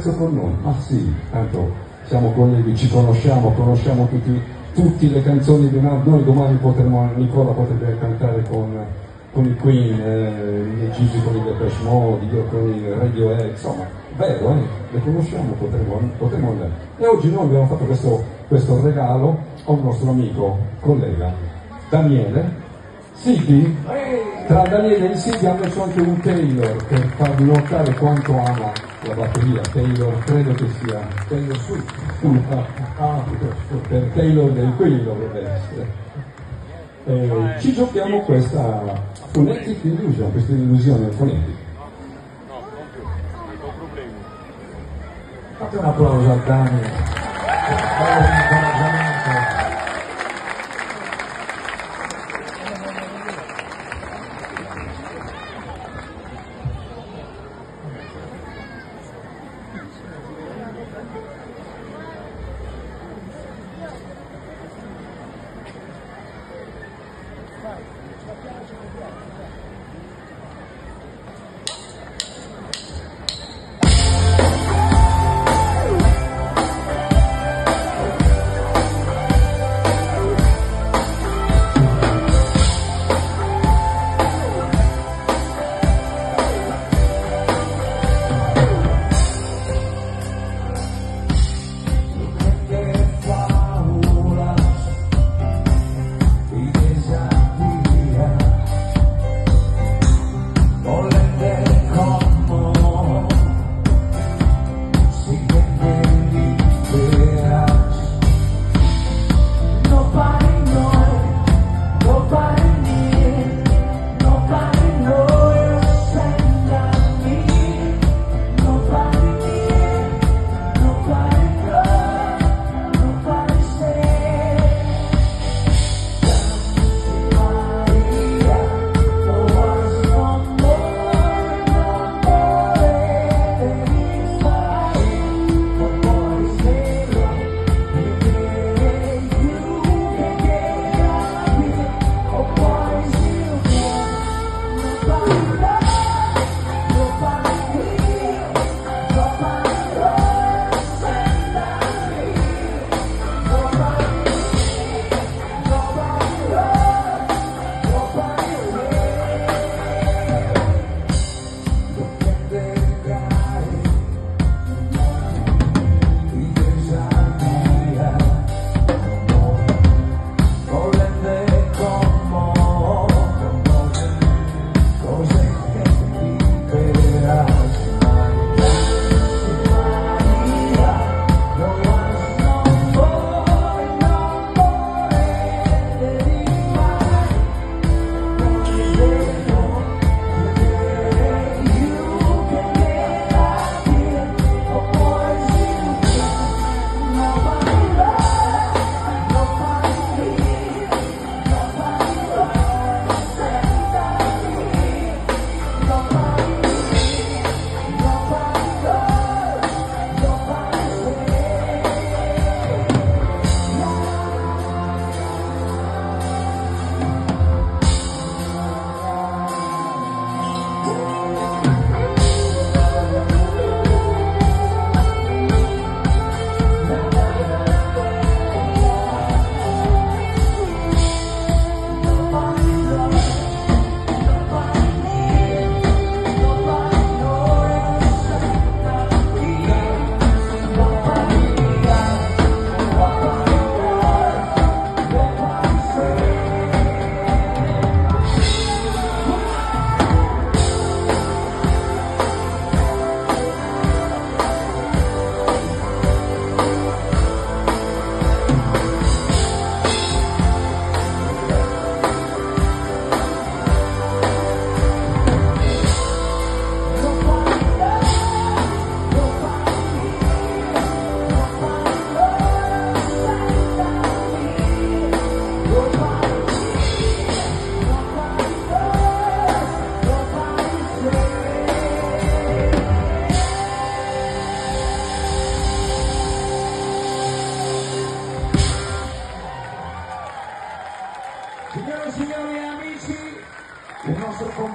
con noi? Ma sì, tanto siamo colleghi, ci conosciamo, conosciamo tutti, tutte le canzoni di noi, domani potremo, Nicola potrebbe cantare con, con i Queen, eh, i Gigi con i Depeche Mode, con i Radiohead, insomma, vero, eh? le conosciamo, potremmo, potremmo andare. E oggi noi abbiamo fatto questo, questo regalo a un nostro amico, collega, Daniele, Siti, tra Daniele e Siti ha messo anche un Taylor per farvi notare quanto ama la batteria. Taylor credo che sia Taylor Swift. Ah, per Taylor del Queen dovrebbe essere. Eh, ci giochiamo questa Phonetic Illusion, questa illusione fonetica. Fate un applauso a Dani.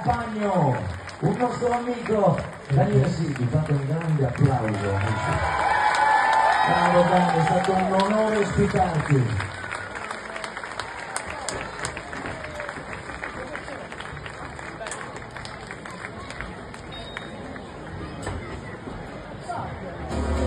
Compagno, un nostro amico Daniele Silvi, fate un grande applauso. Bravo Dani, è stato un onore ospitarti.